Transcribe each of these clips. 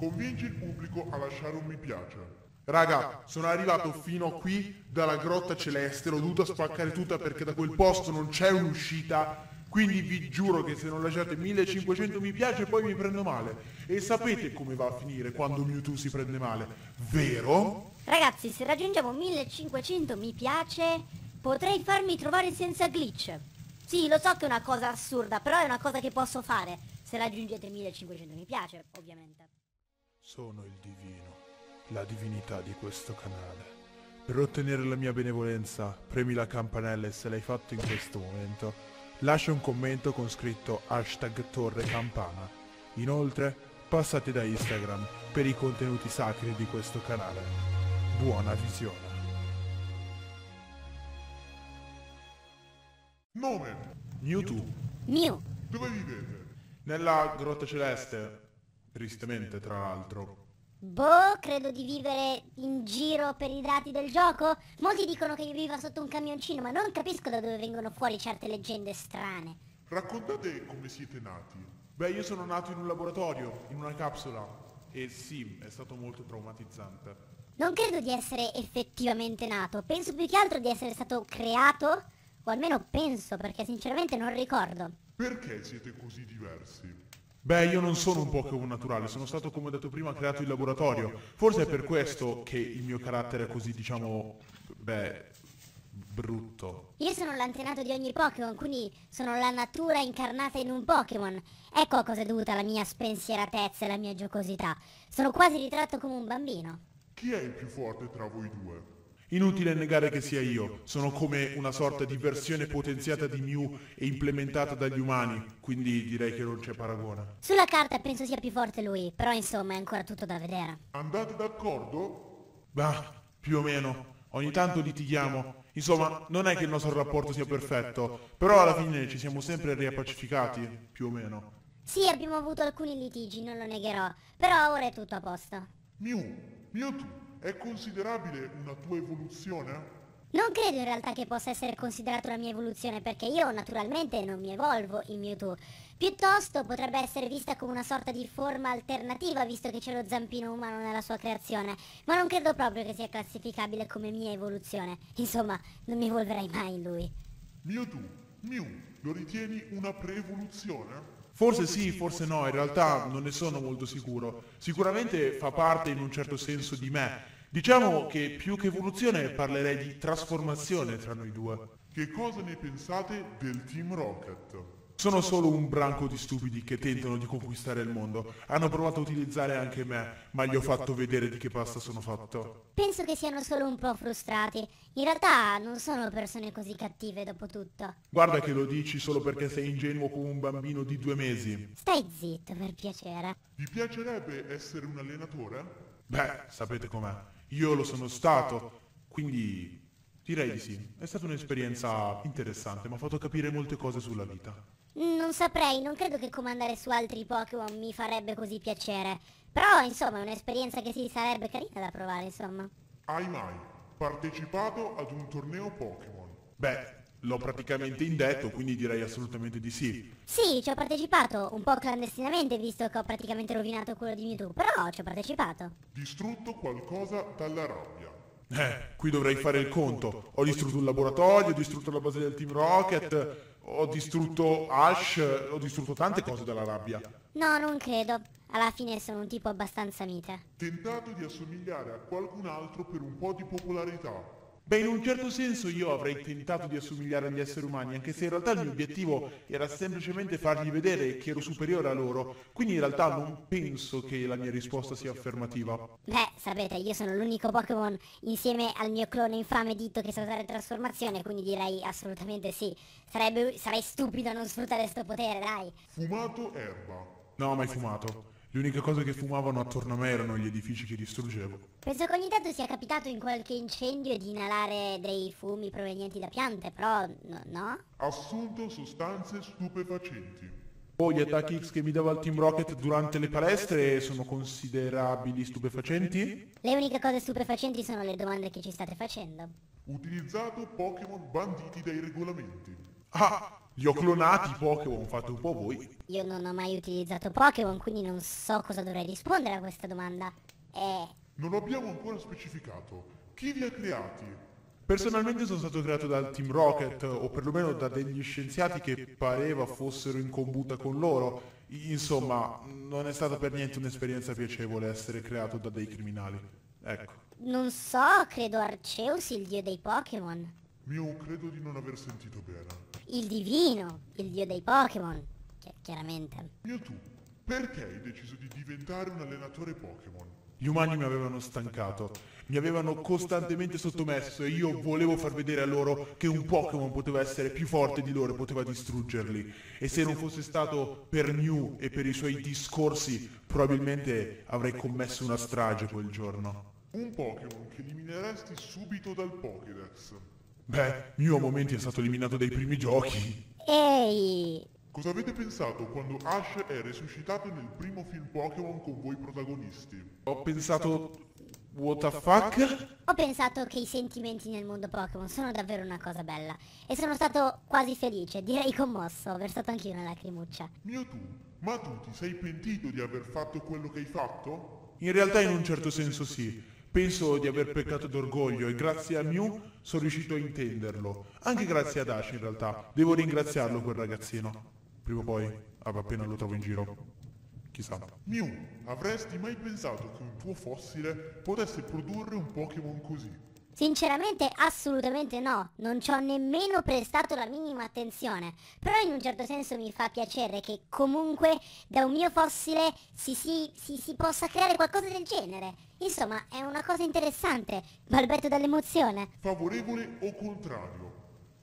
Convinci il pubblico a lasciare un mi piace. Raga, sono arrivato fino a qui dalla grotta celeste, l'ho dovuta spaccare tutta perché da quel posto non c'è un'uscita, quindi vi giuro che se non lasciate 1500 mi piace poi mi prendo male. E sapete come va a finire quando Mewtwo si prende male, vero? Ragazzi, se raggiungiamo 1500 mi piace, potrei farmi trovare senza glitch. Sì, lo so che è una cosa assurda, però è una cosa che posso fare. Se raggiungete 1500 mi piace, ovviamente. Sono il divino, la divinità di questo canale. Per ottenere la mia benevolenza, premi la campanella e se l'hai fatto in questo momento, lascia un commento con scritto hashtag torre campana. Inoltre, passate da Instagram per i contenuti sacri di questo canale. Buona visione. Nome. Mewtwo, Mew. Dove vivete? nella grotta celeste, tristemente tra l'altro. Boh, credo di vivere in giro per i dati del gioco. Molti dicono che io viva sotto un camioncino, ma non capisco da dove vengono fuori certe leggende strane. Raccontate come siete nati. Beh, io sono nato in un laboratorio, in una capsula, e sì, è stato molto traumatizzante. Non credo di essere effettivamente nato, penso più che altro di essere stato creato, o almeno penso, perché sinceramente non ricordo. Perché siete così diversi? Beh, io non sono un Pokémon naturale, sono stato come detto prima creato in laboratorio. Forse è per questo che il mio carattere è così, diciamo, beh, brutto. Io sono l'antenato di ogni Pokémon, quindi sono la natura incarnata in un Pokémon. Ecco a cosa è dovuta la mia spensieratezza e la mia giocosità. Sono quasi ritratto come un bambino. Chi è il più forte tra voi due? Inutile negare che sia io, sono come una sorta di versione potenziata di Mew e implementata dagli umani, quindi direi che non c'è paragone. Sulla carta penso sia più forte lui, però insomma è ancora tutto da vedere. Andate d'accordo? Bah, più o meno. Ogni tanto litighiamo. Insomma, non è che il nostro rapporto sia perfetto, però alla fine ci siamo sempre riappacificati, più o meno. Sì, abbiamo avuto alcuni litigi, non lo negherò, però ora è tutto a posto. Mew, Mewtwo, è considerabile una tua evoluzione? Non credo in realtà che possa essere considerato una mia evoluzione perché io naturalmente non mi evolvo in Mewtwo. Piuttosto potrebbe essere vista come una sorta di forma alternativa visto che c'è lo zampino umano nella sua creazione, ma non credo proprio che sia classificabile come mia evoluzione. Insomma, non mi evolverei mai in lui. Mewtwo, Mew, lo ritieni una pre-evoluzione? Forse sì, forse no, in realtà non ne sono molto sicuro. Sicuramente fa parte in un certo senso di me. Diciamo che più che evoluzione parlerei di trasformazione tra noi due. Che cosa ne pensate del Team Rocket? Sono solo un branco di stupidi che tentano di conquistare il mondo. Hanno provato a utilizzare anche me, ma gli ho fatto vedere di che pasta sono fatto. Penso che siano solo un po' frustrati. In realtà non sono persone così cattive dopo tutto. Guarda che lo dici solo perché sei ingenuo come un bambino di due mesi. Stai zitto, per piacere. Vi piacerebbe essere un allenatore? Beh, sapete com'è. Io lo sono stato, quindi direi di sì. È stata un'esperienza interessante, mi ha fatto capire molte cose sulla vita. Non saprei, non credo che comandare su altri Pokémon mi farebbe così piacere. Però, insomma, è un'esperienza che si sarebbe carina da provare, insomma. Hai mai partecipato ad un torneo Pokémon? Beh, l'ho praticamente indetto, quindi direi assolutamente di sì. Sì, ci ho partecipato, un po' clandestinamente, visto che ho praticamente rovinato quello di Mewtwo, però ci ho partecipato. Distrutto qualcosa dalla rabbia. Eh, qui dovrei fare il conto. Ho distrutto un laboratorio, ho distrutto la base del Team Rocket, ho distrutto Ash, ho distrutto tante cose dalla rabbia. No, non credo. Alla fine sono un tipo abbastanza mite. Tentato di assomigliare a qualcun altro per un po' di popolarità. Beh, in un certo senso io avrei tentato di assomigliare agli esseri umani, anche se in realtà il mio obiettivo era semplicemente fargli vedere che ero superiore a loro, quindi in realtà non penso che la mia risposta sia affermativa. Beh, sapete, io sono l'unico Pokémon insieme al mio clone infame Ditto che sa usare trasformazione, quindi direi assolutamente sì. Sarebbe, sarei stupido a non sfruttare sto potere, dai. Fumato erba. No, mai fumato. Le uniche cose che fumavano attorno a me erano gli edifici che distruggevo. Penso che ogni tanto sia capitato in qualche incendio di inalare dei fumi provenienti da piante, però no? no? Assunto sostanze stupefacenti. Oh, gli attacchi X che mi dava il Team Rocket durante le palestre sono considerabili stupefacenti? Le uniche cose stupefacenti sono le domande che ci state facendo. Utilizzato Pokémon banditi dai regolamenti. Ah, li ho clonati i Pokémon, fate un po' voi. Io non ho mai utilizzato Pokémon, quindi non so cosa dovrei rispondere a questa domanda. Eh, Non abbiamo ancora specificato chi li ha creati. Personalmente sono stato creato dal Team Rocket, o perlomeno da degli scienziati che pareva fossero in combutta con loro. Insomma, non è stata per niente un'esperienza piacevole essere creato da dei criminali. Ecco. non so, credo Arceus, il dio dei Pokémon. Mio, credo di non aver sentito bene. Il divino, il dio dei Pokémon. Chi- chiaramente. Mewtwo, perché hai deciso di diventare un allenatore Pokémon? Gli umani mi avevano stancato, mi avevano costantemente sottomesso e io volevo far vedere a loro che un Pokémon poteva essere più forte di loro e poteva distruggerli. E se non fosse stato per Mew e per i suoi discorsi, probabilmente avrei commesso una strage quel giorno. Un Pokémon che elimineresti subito dal Pokédex. Beh, Mew a momenti è stato eliminato dai primi giochi. Ehi, Cosa avete pensato quando Ash è resuscitato nel primo film Pokémon con voi protagonisti? Ho pensato... What the fuck? ho pensato che i sentimenti nel mondo Pokémon sono davvero una cosa bella. E sono stato quasi felice, direi commosso. Ho versato anch'io una lacrimuccia. Mewtwo, ma tu ti sei pentito di aver fatto quello che hai fatto? In realtà in un certo senso sì. Penso di aver peccato d'orgoglio e grazie a Mew sono riuscito a intenderlo. Anche grazie ad Ash in realtà. Devo ringraziarlo quel ragazzino. Prima o poi, appena lo trovo in giro. Chissà. Mew, avresti mai pensato che un tuo fossile potesse produrre un Pokémon così? Sinceramente assolutamente no, non ci ho nemmeno prestato la minima attenzione, però in un certo senso mi fa piacere che comunque da un mio fossile si, si, si, si possa creare qualcosa del genere. Insomma, è una cosa interessante, balbetto dall'emozione. Favorevole o contrario?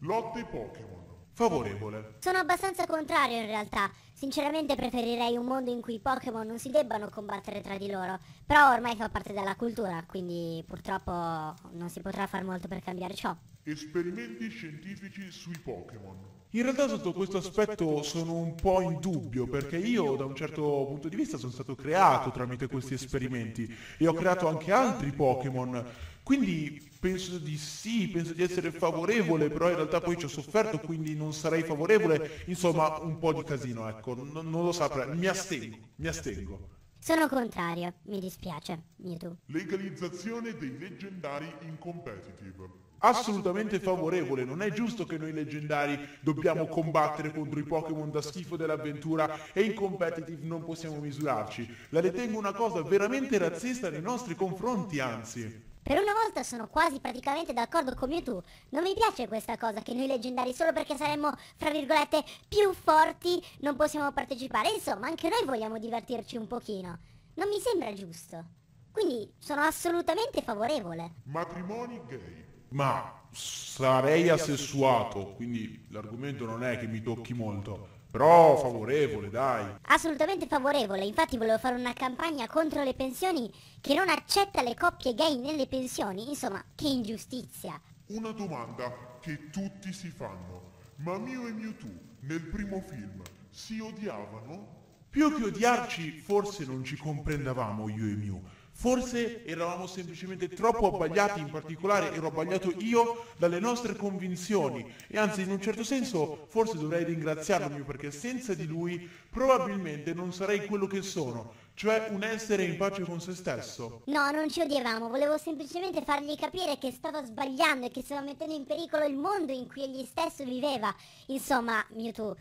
Lotte Pokémon. Favorevole. Sono abbastanza contrario in realtà, sinceramente preferirei un mondo in cui i Pokémon non si debbano combattere tra di loro, però ormai fa parte della cultura, quindi purtroppo non si potrà far molto per cambiare ciò. Esperimenti scientifici sui Pokémon. In realtà sotto questo aspetto sono un po' in dubbio perché io da un certo punto di vista sono stato creato tramite questi esperimenti e ho creato anche altri Pokémon. Quindi penso di sì, penso di essere favorevole, però in realtà poi ci ho sofferto, quindi non sarei favorevole. Insomma, un po' di casino, ecco, non, non lo saprei, mi astengo, mi astengo. Sono contrario, mi dispiace, Mewtwo. Legalizzazione dei leggendari in competitive. Assolutamente favorevole, non è giusto che noi leggendari dobbiamo combattere contro i Pokémon da schifo dell'avventura e in competitive non possiamo misurarci. La ritengo una cosa veramente razzista nei nostri confronti, anzi. Per una volta sono quasi praticamente d'accordo con Mewtwo. Non mi piace questa cosa che noi leggendari solo perché saremmo, fra virgolette, più forti non possiamo partecipare. Insomma, anche noi vogliamo divertirci un pochino. Non mi sembra giusto. Quindi sono assolutamente favorevole. Matrimoni gay. Ma sarei assessuato, quindi l'argomento non è che mi tocchi molto. Però favorevole, dai. Assolutamente favorevole, infatti volevo fare una campagna contro le pensioni che non accetta le coppie gay nelle pensioni. Insomma, che ingiustizia. Una domanda che tutti si fanno. Ma Mew e Mewtwo nel primo film si odiavano? Più che odiarci, forse non ci comprendevamo io e Mew. Forse eravamo semplicemente troppo abbagliati, in particolare ero abbagliato io dalle nostre convinzioni. E anzi, in un certo senso, forse dovrei ringraziarlo Mew perché senza di lui probabilmente non sarei quello che sono, cioè un essere in pace con se stesso. No, non ci odiavamo, volevo semplicemente fargli capire che stava sbagliando e che stava mettendo in pericolo il mondo in cui egli stesso viveva. Insomma, Mewtwo,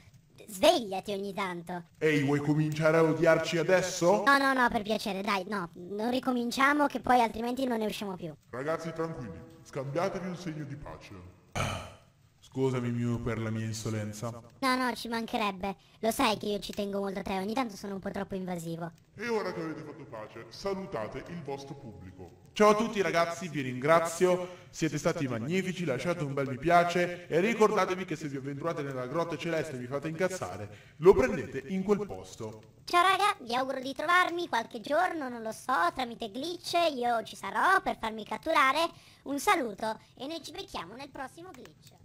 svegliati ogni tanto. Ehi, vuoi cominciare a odiarci adesso? No, no, no, per piacere, dai, no, non ricominciamo che poi altrimenti non ne usciamo più. Ragazzi tranquilli, scambiatevi un segno di pace. Scusami Mew per la mia insolenza. No, no, ci mancherebbe. Lo sai che io ci tengo molto a te, ogni tanto sono un po' troppo invasivo. E ora che avete fatto pace, salutate il vostro pubblico. Ciao a tutti ragazzi, vi ringrazio, siete stati magnifici, lasciate un bel mi piace e ricordatevi che se vi avventurate nella grotta celeste e vi fate incazzare, lo prendete in quel posto. Ciao raga, vi auguro di trovarmi qualche giorno, non lo so, tramite glitch, io ci sarò per farmi catturare. Un saluto e noi ci becchiamo nel prossimo glitch.